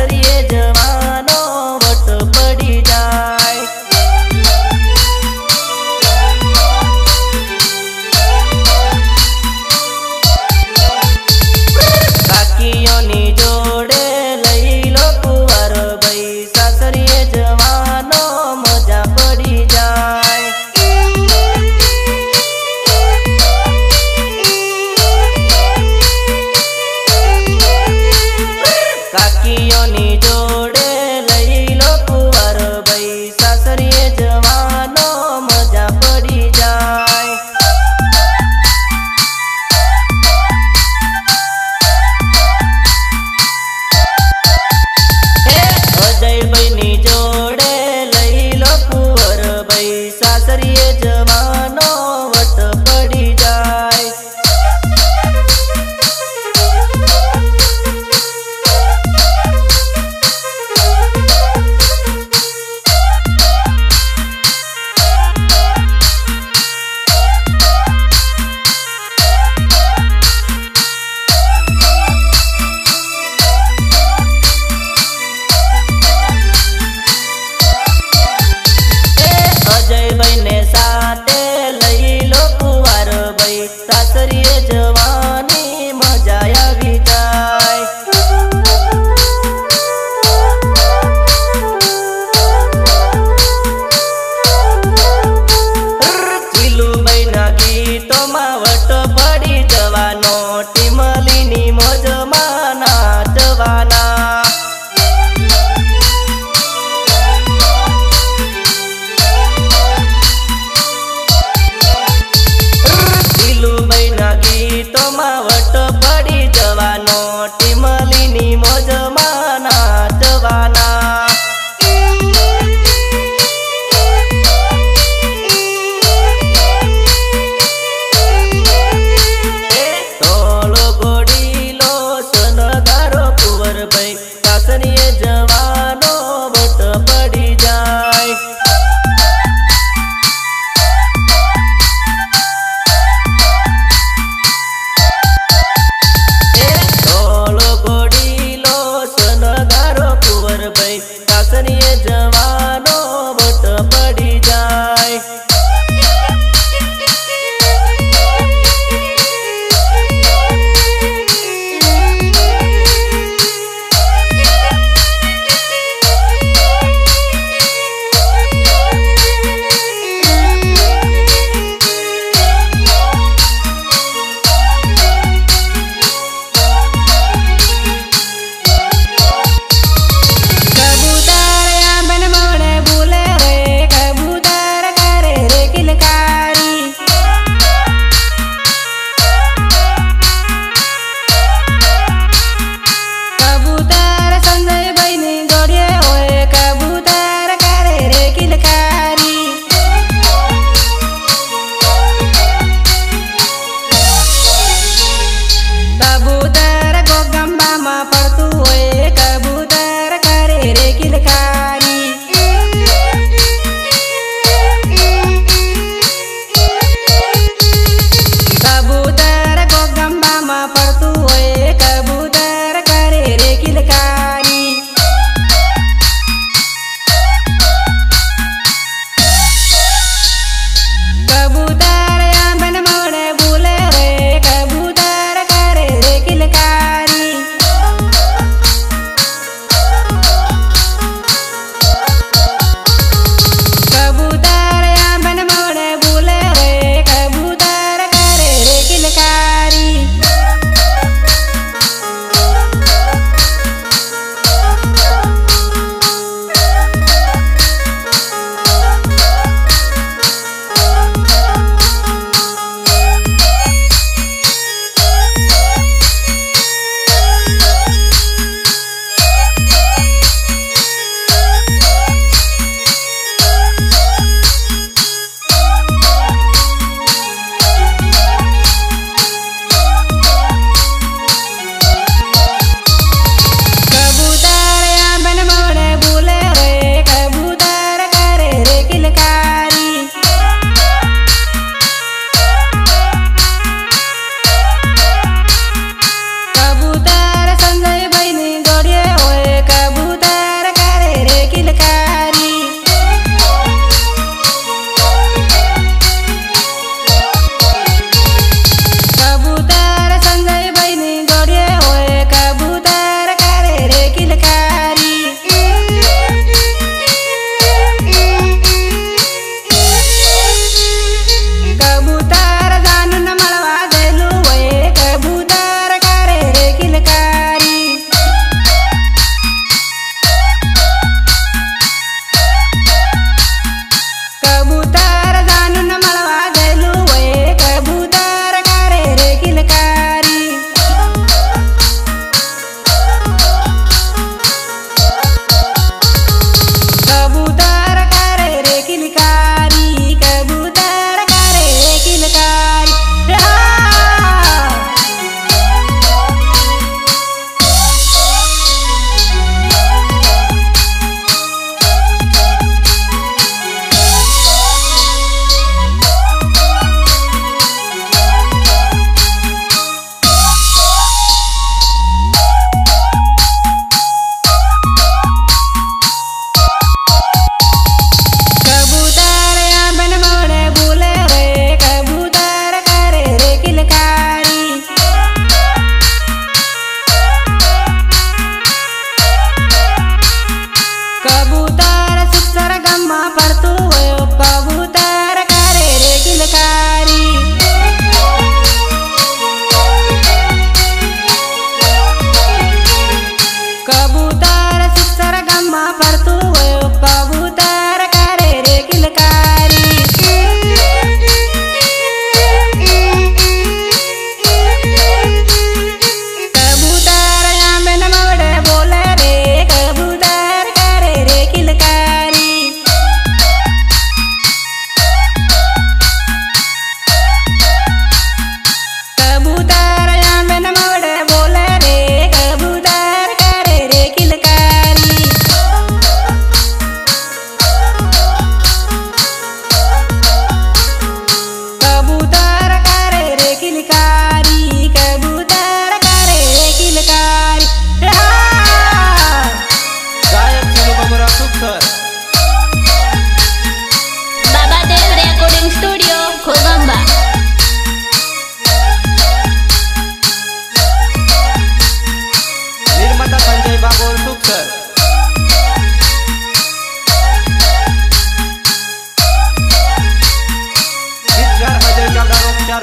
करिए जा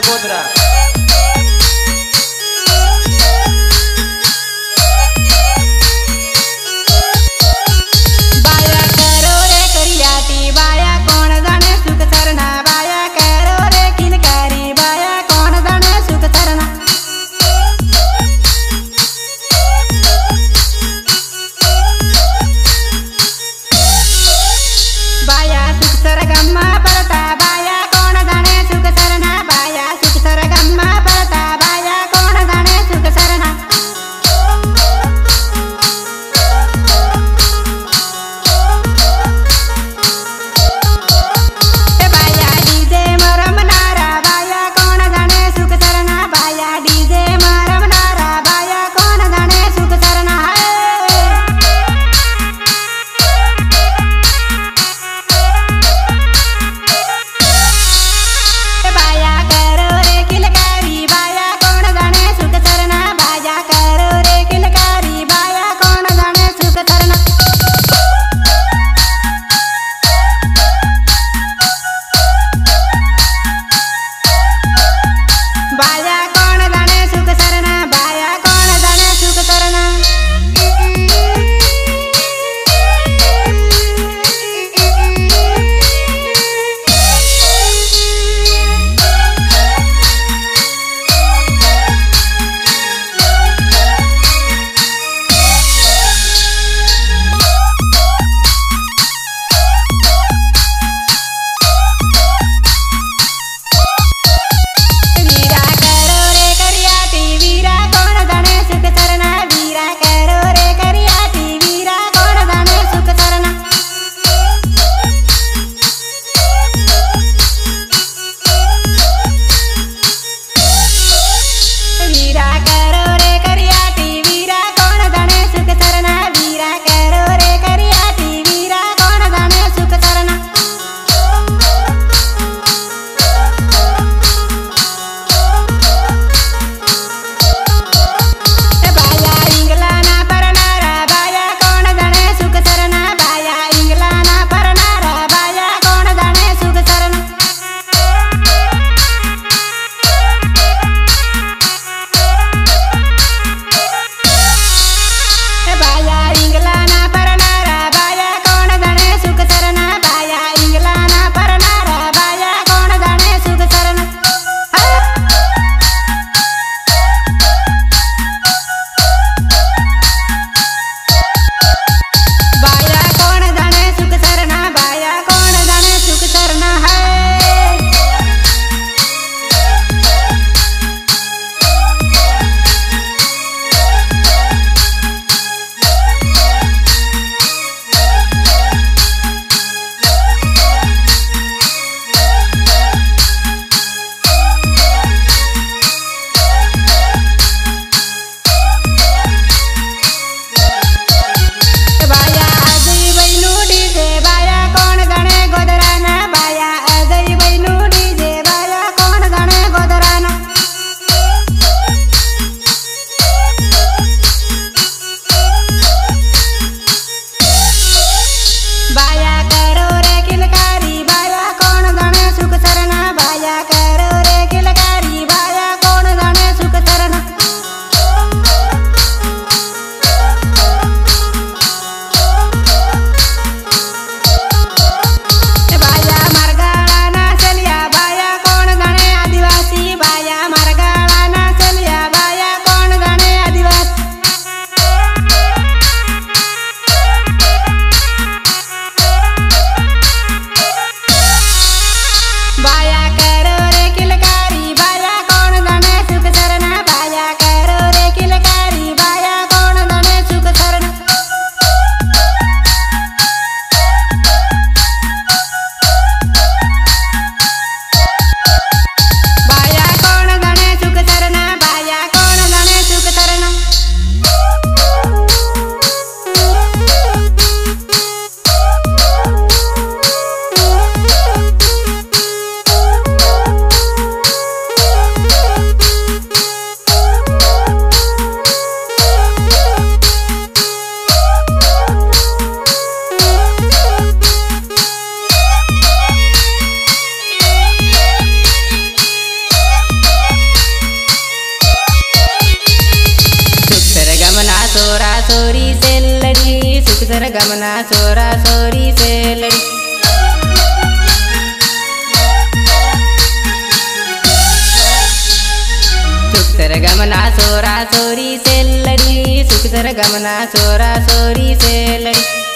चार चोरा चोरी सेलडी सुखदर गमना चोरा चोरी सेलडी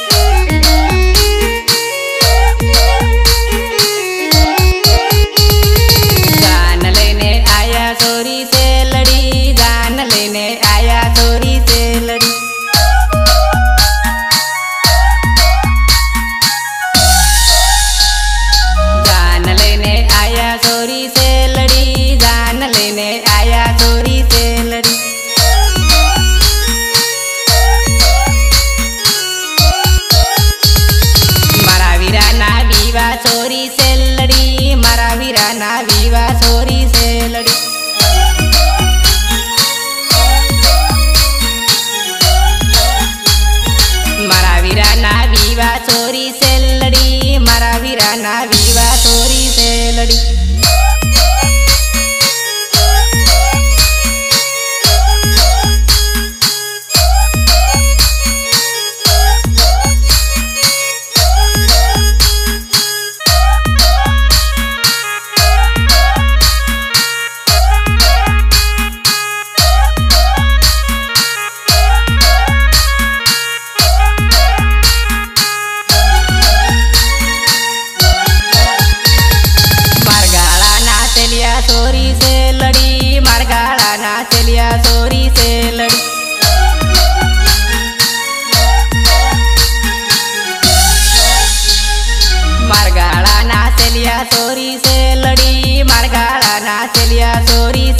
चलिया सोरी से लड़ी मार गाड़ा ना चलिया चोरी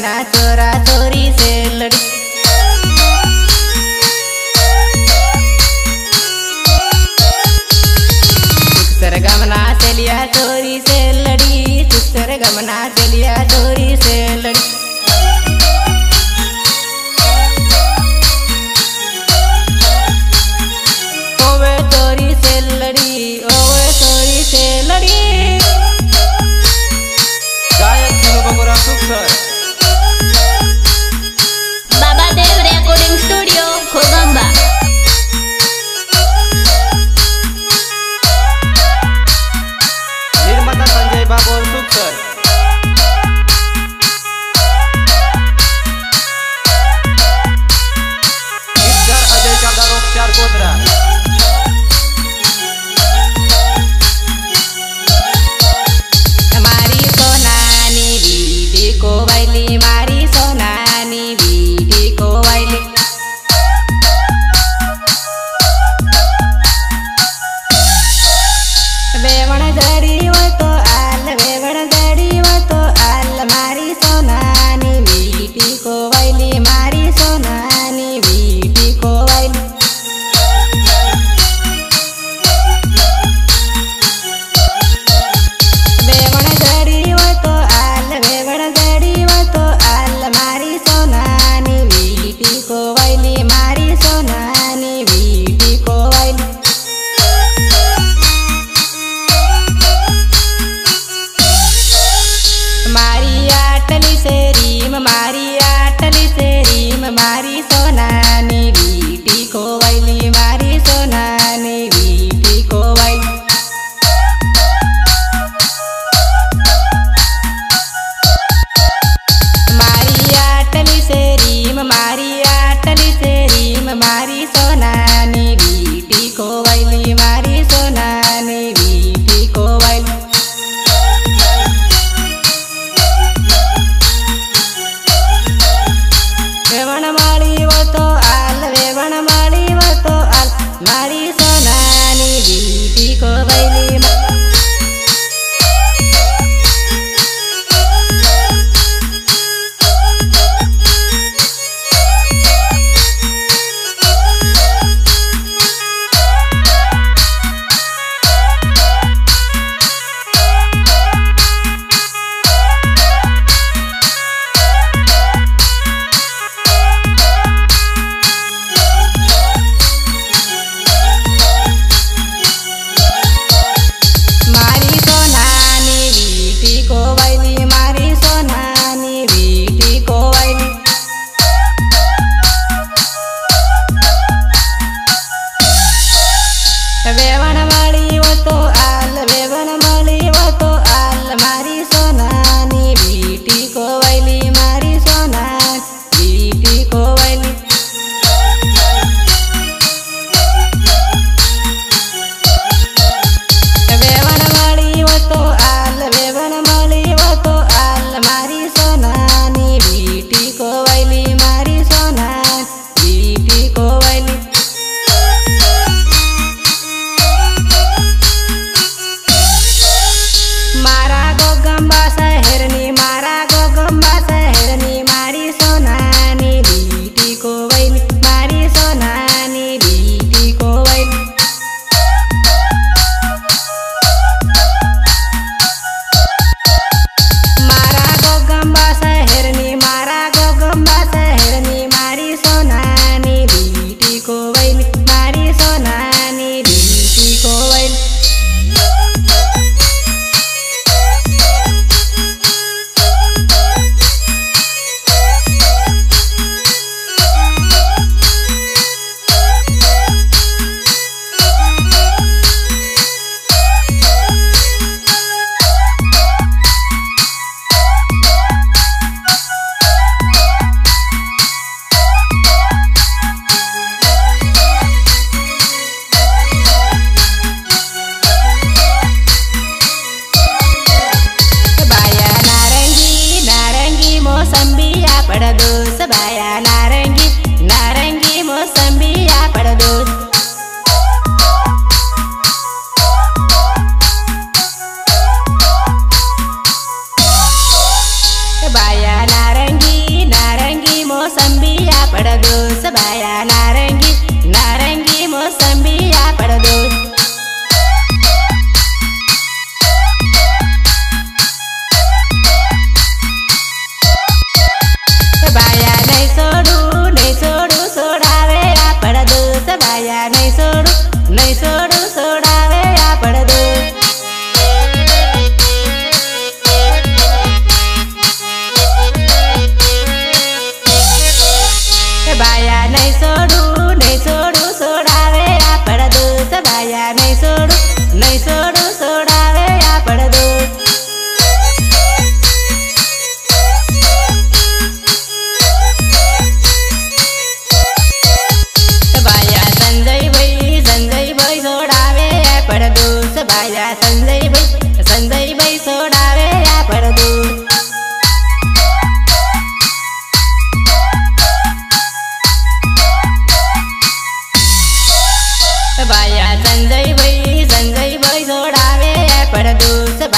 मना चोरा चोरी से लड़ी सरगमना चलिया चोरी से लड़ी सुसर गमना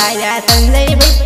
I got some bước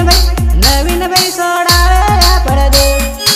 ભાઈ નવીન ભાઈ સોડાવે આ